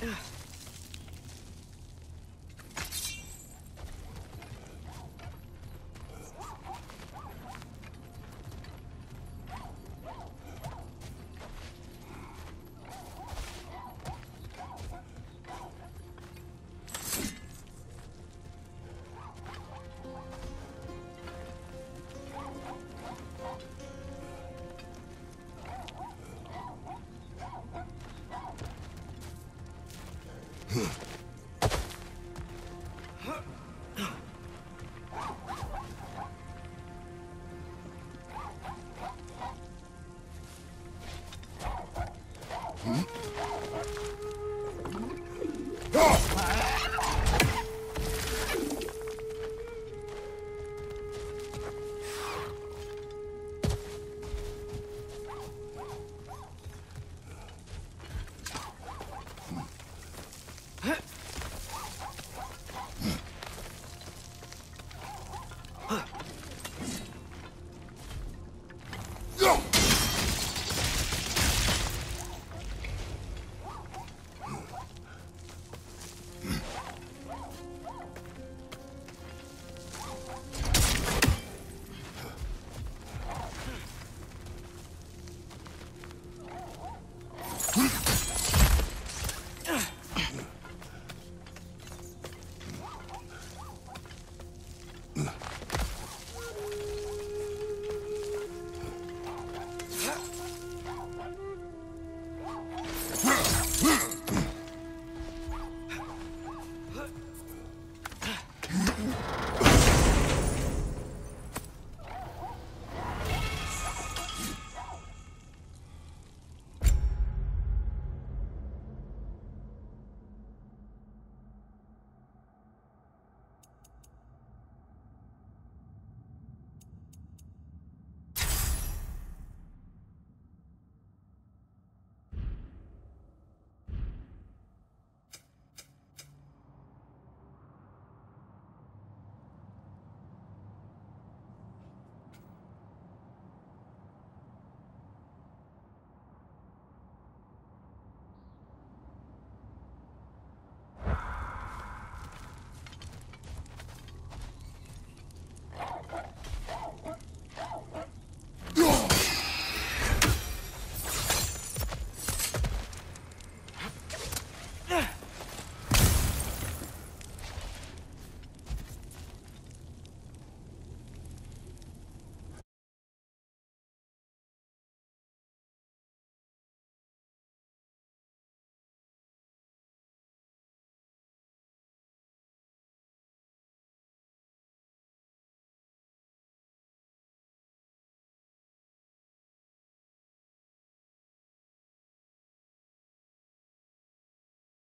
Ugh. Huh? Huh?